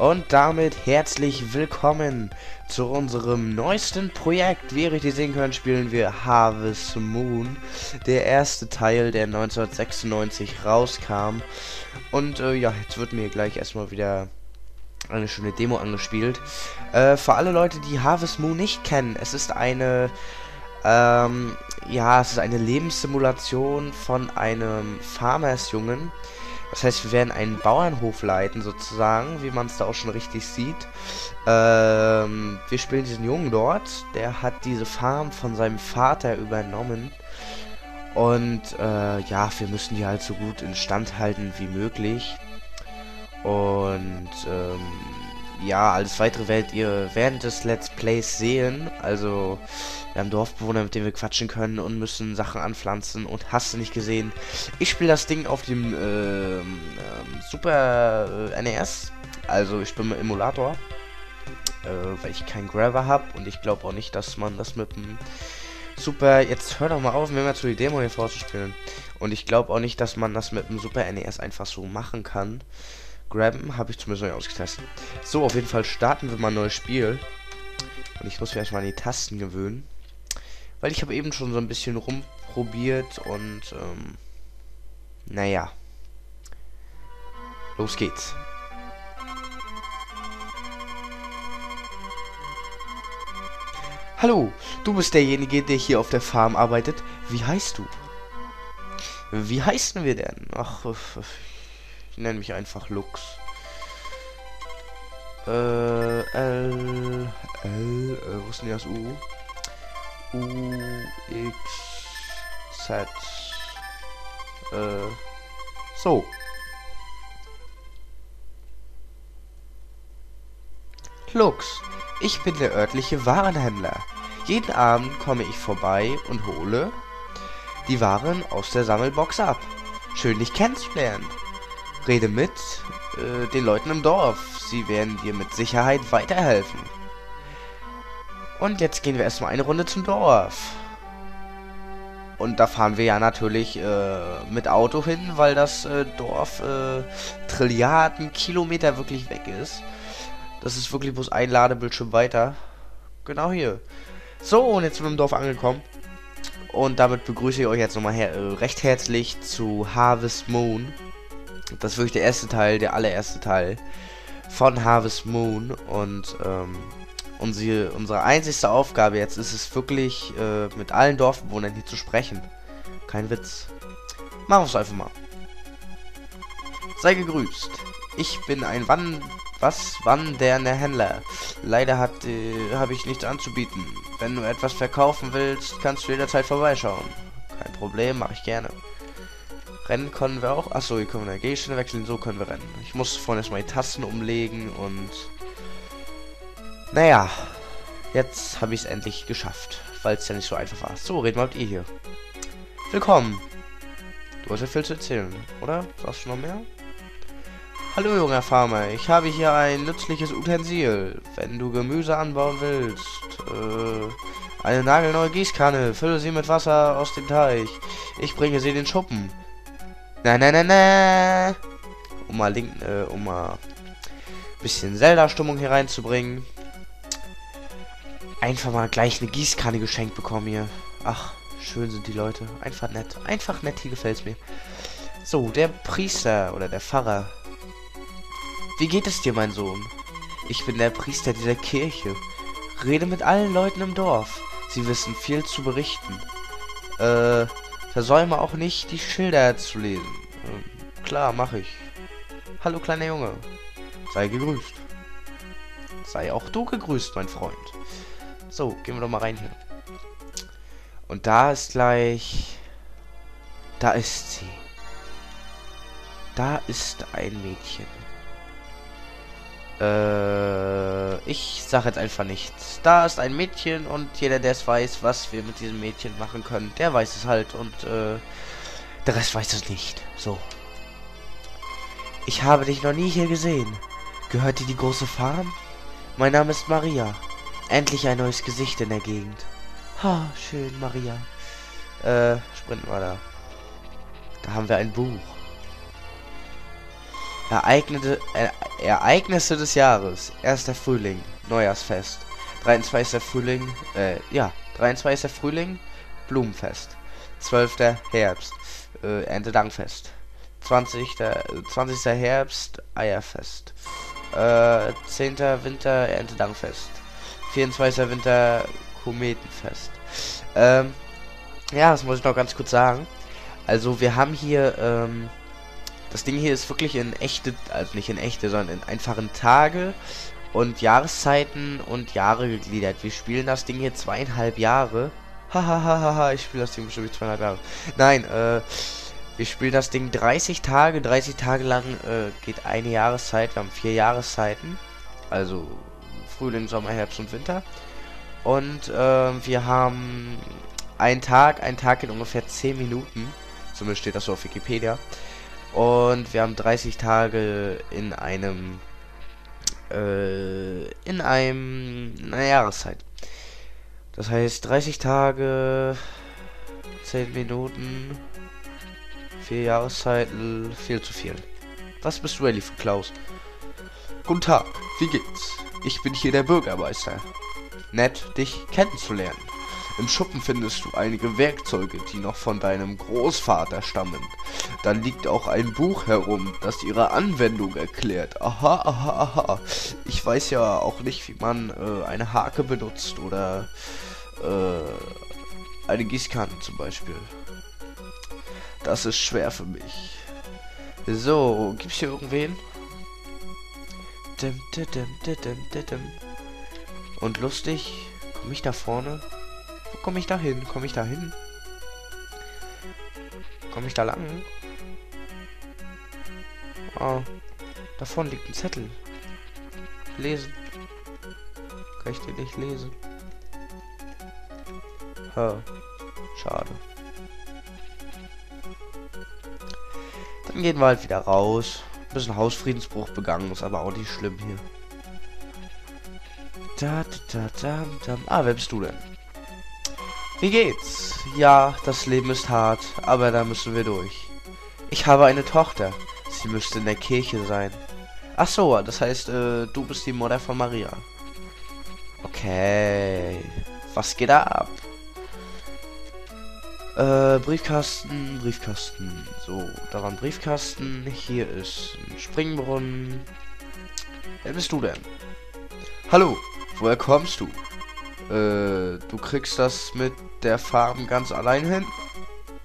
Und damit herzlich willkommen zu unserem neuesten Projekt. Wie ihr richtig sehen könnt, spielen wir Harvest Moon. Der erste Teil, der 1996 rauskam. Und äh, ja, jetzt wird mir gleich erstmal wieder eine schöne Demo angespielt. Äh, für alle Leute, die Harvest Moon nicht kennen, es ist eine ähm, ja, es ist eine Lebenssimulation von einem Farmersjungen. Das heißt, wir werden einen Bauernhof leiten, sozusagen, wie man es da auch schon richtig sieht. Ähm, wir spielen diesen Jungen dort. Der hat diese Farm von seinem Vater übernommen. Und äh, ja, wir müssen die halt so gut instand halten wie möglich. Und ähm, ja, alles weitere werdet ihr während des Let's Plays sehen. Also, wir haben Dorfbewohner, mit denen wir quatschen können und müssen Sachen anpflanzen und hast du nicht gesehen. Ich spiele das Ding auf dem äh, äh, Super äh, NES. Also, ich bin im Emulator. Äh, weil ich keinen Grabber habe und ich glaube auch nicht, dass man das mit dem Super. Jetzt hör doch mal auf, mir mal zu die Demo hier vorzuspielen. Und ich glaube auch nicht, dass man das mit dem Super NES einfach so machen kann. Grabben habe ich zumindest noch nicht ausgetestet. So, auf jeden Fall starten wir mal ein neues Spiel. Und ich muss mir erstmal an die Tasten gewöhnen. Weil ich habe eben schon so ein bisschen rumprobiert und ähm, naja. Los geht's. Hallo, du bist derjenige, der hier auf der Farm arbeitet. Wie heißt du? Wie heißen wir denn? Ach, ich nenne mich einfach Lux. Äh, L, L, äh, wo ist denn das U? U, X, Z, äh, so. Lux, ich bin der örtliche Warenhändler. Jeden Abend komme ich vorbei und hole die Waren aus der Sammelbox ab. Schön dich kennenzulernen. Rede mit äh, den Leuten im Dorf. Sie werden dir mit Sicherheit weiterhelfen. Und jetzt gehen wir erstmal eine Runde zum Dorf. Und da fahren wir ja natürlich äh, mit Auto hin, weil das äh, Dorf äh, Trilliarden Kilometer wirklich weg ist. Das ist wirklich bloß ein Ladebildschirm weiter. Genau hier. So, und jetzt sind wir im Dorf angekommen. Und damit begrüße ich euch jetzt nochmal her äh, recht herzlich zu Harvest Moon. Das ist wirklich der erste Teil, der allererste Teil von Harvest Moon. Und ähm, unsere, unsere einzigste Aufgabe jetzt ist es wirklich, äh, mit allen Dorfbewohnern hier zu sprechen. Kein Witz. Machen wir es einfach mal. Sei gegrüßt. Ich bin ein Wann... Was? Wandernder Händler. Leider äh, habe ich nichts anzubieten. Wenn du etwas verkaufen willst, kannst du jederzeit vorbeischauen. Kein Problem, mache ich gerne. Rennen können wir auch. Achso, hier können wir Navigation wechseln. So können wir rennen. Ich muss vorhin erstmal die Tasten umlegen und... Naja. Jetzt habe ich es endlich geschafft. Weil es ja nicht so einfach war. So, reden wir mit ihr hier. Willkommen. Du hast ja viel zu erzählen, oder? Sagst du noch mehr? Hallo, junger Farmer. Ich habe hier ein nützliches Utensil. Wenn du Gemüse anbauen willst. Äh, eine nagelneue Gießkanne. Fülle sie mit Wasser aus dem Teich. Ich bringe sie in den Schuppen. Na na na na. Um mal Link, äh, um mal bisschen Zelda-Stimmung hier reinzubringen. Einfach mal gleich eine Gießkanne geschenkt bekommen hier. Ach, schön sind die Leute. Einfach nett. Einfach nett, hier gefällt's mir. So, der Priester oder der Pfarrer. Wie geht es dir, mein Sohn? Ich bin der Priester dieser Kirche. Rede mit allen Leuten im Dorf. Sie wissen viel zu berichten. Äh, Versäume auch nicht, die Schilder zu lesen. Ähm, klar, mache ich. Hallo, kleiner Junge. Sei gegrüßt. Sei auch du gegrüßt, mein Freund. So, gehen wir doch mal rein hier. Und da ist gleich... Da ist sie. Da ist ein Mädchen. Äh, ich sage jetzt einfach nichts. Da ist ein Mädchen und jeder, der es weiß, was wir mit diesem Mädchen machen können, der weiß es halt und äh, der Rest weiß es nicht. So. Ich habe dich noch nie hier gesehen. Gehört dir die große Farm? Mein Name ist Maria. Endlich ein neues Gesicht in der Gegend. Ha, schön, Maria. Äh, sprinten wir da. Da haben wir ein Buch. Ereignisse, äh, Ereignisse des Jahres. Erster Frühling, Neujahrsfest. 23. Frühling, äh, ja, 23. Frühling, Blumenfest. 12. Herbst, äh, Erntedankfest. 20. 20. Herbst, Eierfest. Äh, 10. Winter, Erntedankfest. 24. Winter, Kometenfest. Ähm, ja, das muss ich noch ganz kurz sagen. Also wir haben hier, ähm, das Ding hier ist wirklich in echte, also nicht in echte, sondern in einfachen Tage und Jahreszeiten und Jahre gegliedert. Wir spielen das Ding hier zweieinhalb Jahre. Hahaha, ich spiele das Ding bestimmt zweieinhalb Jahre. Nein, äh, wir spielen das Ding 30 Tage. 30 Tage lang äh, geht eine Jahreszeit. Wir haben vier Jahreszeiten. Also Frühling, Sommer, Herbst und Winter. Und äh, wir haben einen Tag. Ein Tag in ungefähr 10 Minuten. Zumindest steht das so auf Wikipedia. Und wir haben 30 Tage in einem äh, in einem in einer Jahreszeit. Das heißt 30 Tage, 10 Minuten, 4 Jahreszeiten, viel zu viel. Was bist du, Ellie von Klaus? Guten Tag, wie geht's? Ich bin hier der Bürgermeister. Nett, dich kennenzulernen. Im Schuppen findest du einige Werkzeuge, die noch von deinem Großvater stammen. Dann liegt auch ein Buch herum, das ihre Anwendung erklärt. Aha, aha, aha. Ich weiß ja auch nicht, wie man äh, eine Hake benutzt oder äh, eine Gießkanne zum Beispiel. Das ist schwer für mich. So, gibt's hier irgendwen? Und lustig, komme ich da vorne? Wo komme ich da hin? Komme ich da hin? Komme ich da lang? Ah, davon liegt ein Zettel. Lesen. Kann ich den nicht lesen? Ha, schade. Dann gehen wir halt wieder raus. Ein bisschen Hausfriedensbruch begangen, ist aber auch nicht schlimm hier. Da, da, da, da, Ah, wer bist du denn? Wie geht's? Ja, das Leben ist hart, aber da müssen wir durch. Ich habe eine Tochter. Sie müsste in der Kirche sein. Ach so, das heißt, äh, du bist die Mutter von Maria. Okay. Was geht ab? Äh, Briefkasten, Briefkasten. So, da war ein Briefkasten. Hier ist ein Springbrunnen. Wer bist du denn? Hallo, woher kommst du? Äh, du kriegst das mit der Farben ganz allein hin?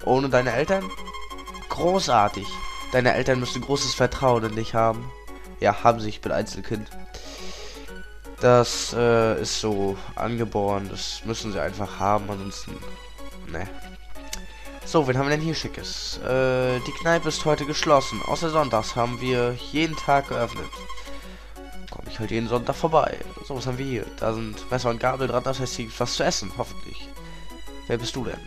Ohne deine Eltern? Großartig. Deine Eltern müssen großes Vertrauen in dich haben. Ja, haben sie. Ich bin Einzelkind. Das äh, ist so angeboren. Das müssen sie einfach haben. Ansonsten, ne. So, wen haben wir denn hier Schickes? Äh, die Kneipe ist heute geschlossen. Außer Sonntags haben wir jeden Tag geöffnet ich halt jeden Sonntag vorbei. So, was haben wir hier? Da sind Messer und Gabel dran, das heißt, hier gibt's was zu essen, hoffentlich. Wer bist du denn?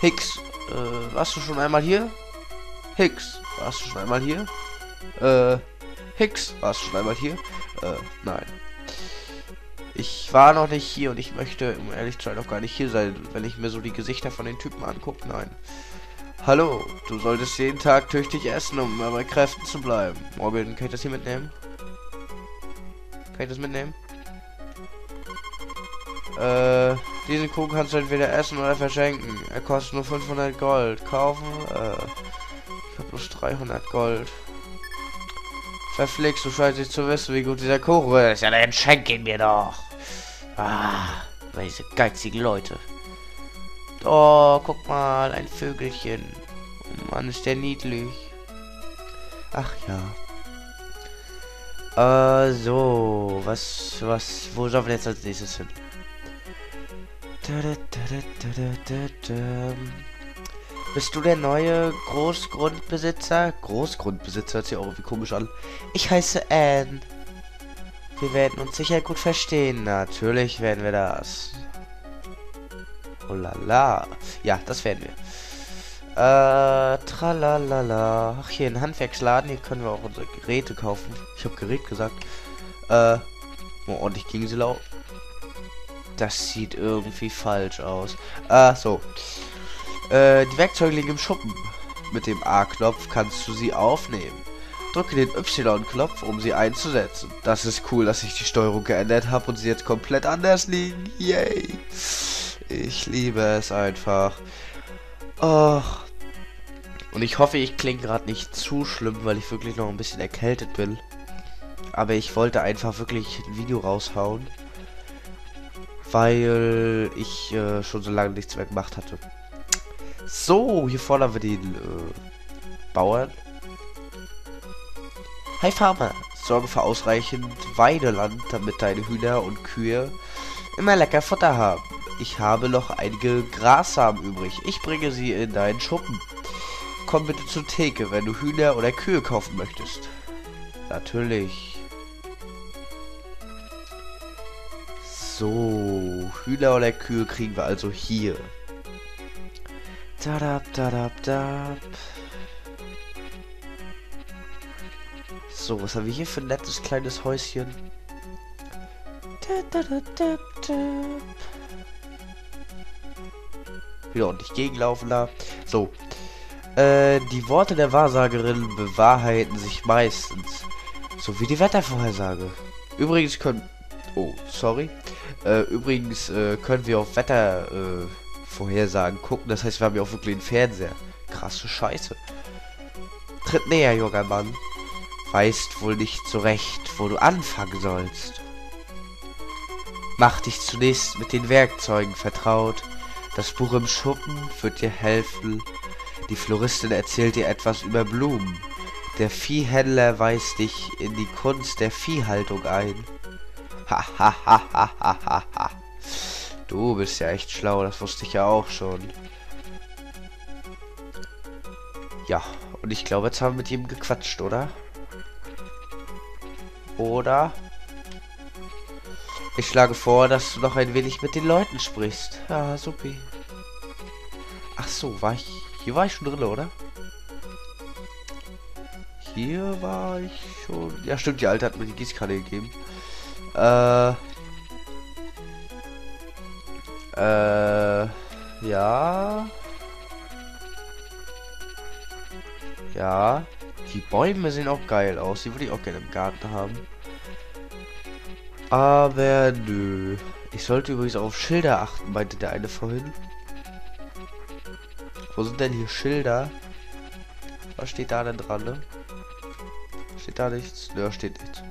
Hicks, äh, warst du schon einmal hier? Hicks, warst du schon einmal hier? Äh, Hicks, warst du schon einmal hier? Äh, nein. Ich war noch nicht hier und ich möchte, um ehrlich zu sein, auch gar nicht hier sein, wenn ich mir so die Gesichter von den Typen angucke. Nein. Hallo, du solltest jeden Tag tüchtig essen, um bei Kräften zu bleiben. Morgen, kann ich das hier mitnehmen? Kann ich das mitnehmen? Äh, diesen Kuchen kannst du entweder essen oder verschenken. Er kostet nur 500 Gold. Kaufen? Äh, ich habe bloß 300 Gold. Verflixt, du scheinst nicht zu wissen, wie gut dieser Kuchen ist. Ja, dann schenk ihn mir doch. Ah, diese geizigen Leute. Oh, guck mal, ein Vögelchen. Oh Mann, ist der niedlich. Ach ja. Äh, so. Was, was, wo sollen wir jetzt als nächstes hin? Bist du der neue Großgrundbesitzer? Großgrundbesitzer hört sich auch irgendwie komisch an. Ich heiße Anne. Wir werden uns sicher gut verstehen. Natürlich werden wir das. Oh la la. Ja, das werden wir. Äh, tralalala. Ach, hier ein Handwerksladen. Hier können wir auch unsere Geräte kaufen. Ich habe Gerät gesagt. Äh, oh, ordentlich gegen sie lau. Das sieht irgendwie falsch aus. Ah, so. Äh, die Werkzeuge liegen im Schuppen. Mit dem A-Knopf kannst du sie aufnehmen. Drücke den Y-Knopf, um sie einzusetzen. Das ist cool, dass ich die Steuerung geändert habe und sie jetzt komplett anders liegen. Yay! Ich liebe es einfach. Och. Und ich hoffe, ich klinge gerade nicht zu schlimm, weil ich wirklich noch ein bisschen erkältet bin. Aber ich wollte einfach wirklich ein Video raushauen. Weil ich äh, schon so lange nichts mehr gemacht hatte. So, hier vorne haben wir den äh, Bauern. Hi Farmer, sorge für ausreichend Weideland, damit deine Hühner und Kühe immer lecker Futter haben. Ich habe noch einige Grassamen übrig. Ich bringe sie in deinen Schuppen. Komm bitte zur Theke, wenn du Hühner oder Kühe kaufen möchtest. Natürlich. So, Hühner oder Kühe kriegen wir also hier. Dadab, dadab, dadab. So, was haben wir hier für ein nettes kleines Häuschen? Wieder ordentlich gegenlaufen da. So. Äh, die Worte der Wahrsagerin bewahrheiten sich meistens. So wie die Wettervorhersage. Übrigens können... Oh, sorry. Äh, übrigens äh, können wir auf Wettervorhersagen gucken. Das heißt, wir haben ja auch wirklich einen Fernseher. Krasse Scheiße. Tritt näher, junger Mann weißt wohl nicht so recht, wo du anfangen sollst. Mach dich zunächst mit den Werkzeugen vertraut. Das Buch im Schuppen wird dir helfen. Die Floristin erzählt dir etwas über Blumen. Der Viehhändler weist dich in die Kunst der Viehhaltung ein. Ha ha ha ha ha ha ha. Du bist ja echt schlau, das wusste ich ja auch schon. Ja, und ich glaube, jetzt haben wir mit ihm gequatscht, oder? Oder ich schlage vor, dass du noch ein wenig mit den Leuten sprichst. Ja, supi. Ach so, war ich... Hier war ich schon drin, oder? Hier war ich schon... Ja, stimmt, die Alte hat mir die Gießkanne gegeben. Äh... Äh... Ja... Ja... Die Bäume sehen auch geil aus. Die würde ich auch gerne im Garten haben. Aber nö. Ich sollte übrigens auf Schilder achten, meinte der eine vorhin. Wo sind denn hier Schilder? Was steht da denn dran, ne? Steht da nichts? Nö, steht nichts.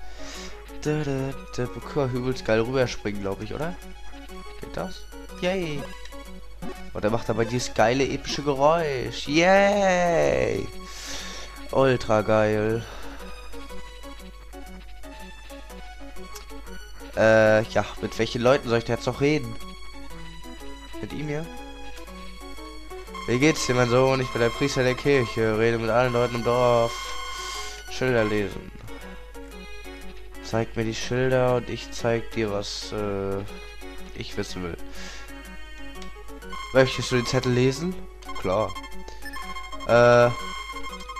Der Bekur übelst geil rüberspringen, glaube ich, oder? Geht das? Yay! Und er macht aber dieses geile epische Geräusch. Yay! Ultra geil. Äh, ja, mit welchen Leuten soll ich jetzt noch reden? Mit ihm hier? Wie geht's dir, mein Sohn? Ich bin der Priester der Kirche. Rede mit allen Leuten im Dorf. Schilder lesen. Zeig mir die Schilder und ich zeig dir, was äh, ich wissen will. Möchtest du den Zettel lesen? Klar. Äh,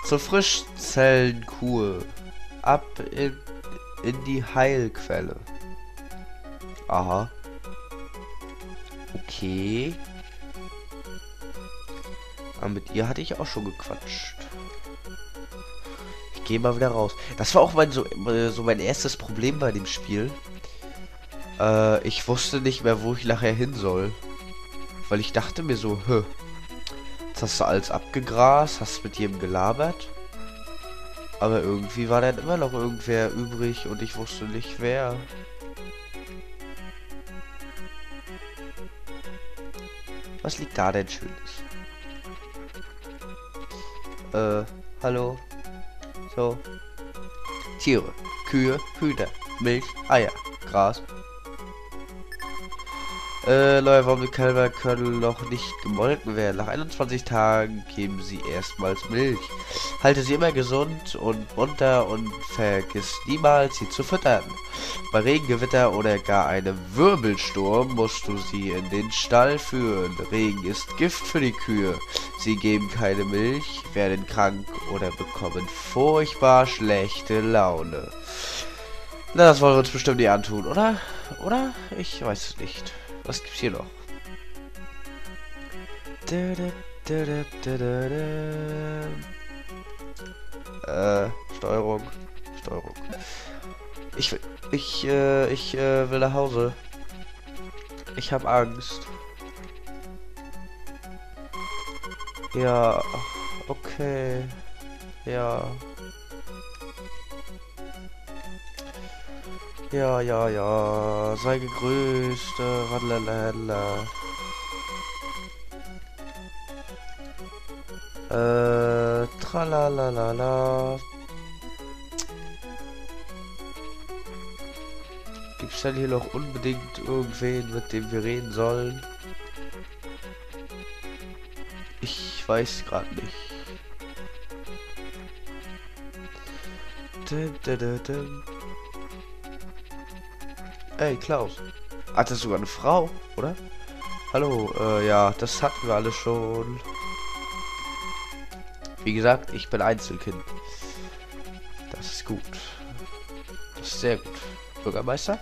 zur Frischzellenkur. Ab in, in die Heilquelle. Aha. Okay. Aber mit ihr hatte ich auch schon gequatscht. Ich gehe mal wieder raus. Das war auch mein, so, so mein erstes Problem bei dem Spiel. Äh, ich wusste nicht mehr, wo ich nachher hin soll. Weil ich dachte mir so, hä, Jetzt hast du alles abgegrast, hast mit jedem gelabert. Aber irgendwie war dann immer noch irgendwer übrig und ich wusste nicht wer. Was liegt da denn Schönes? Äh, hallo? So. Tiere, Kühe, Hühner, Milch, Eier, Gras, äh, Leute, Kälber können noch nicht gemolken werden. Nach 21 Tagen geben sie erstmals Milch. Halte sie immer gesund und munter und vergiss niemals, sie zu füttern. Bei Regengewitter oder gar einem Wirbelsturm musst du sie in den Stall führen. Regen ist Gift für die Kühe. Sie geben keine Milch, werden krank oder bekommen furchtbar schlechte Laune. Na, das wollen wir uns bestimmt nicht antun, oder? Oder? Ich weiß es nicht. Was gibt's hier noch? Äh, Steuerung. Steuerung. Ich will. Ich, äh, ich äh, will nach Hause. Ich habe Angst. Ja, okay. Ja. Ja, ja, ja. Sei gegrüßt. Äh, Radlalala. Äh, tralalala. Gibt's denn hier noch unbedingt irgendwen, mit dem wir reden sollen? Ich weiß gerade nicht. Dum, dum, dum, Ey, Klaus. Ach, das ist sogar eine Frau, oder? Hallo, äh, ja, das hatten wir alle schon. Wie gesagt, ich bin Einzelkind. Das ist gut. Das ist sehr gut. Bürgermeister?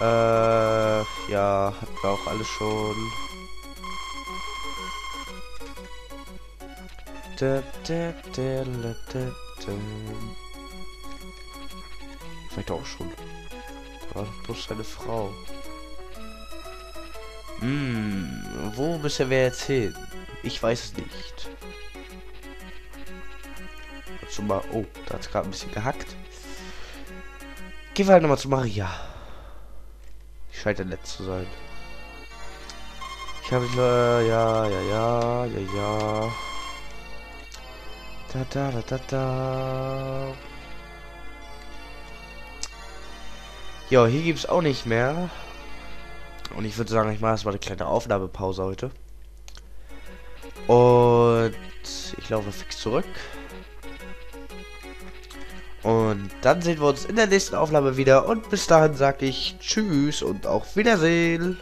Äh, ja, hatten wir auch alle schon. Vielleicht auch schon. Doch bloß eine Frau. Hm, wo müssen wir jetzt hin? Ich weiß es nicht schon mal... Oh, da hat es gerade ein bisschen gehackt. Gehen wir halt nochmal zu Maria. Die scheint nett zu sein. Ich habe... Äh, ja, ja, ja, ja, ja. Da, da, da, da, da. Ja, hier gibt es auch nicht mehr. Und ich würde sagen, ich mache erstmal eine kleine Aufnahmepause heute. Und ich laufe fix zurück. Und dann sehen wir uns in der nächsten Aufnahme wieder. Und bis dahin sage ich Tschüss und auf Wiedersehen.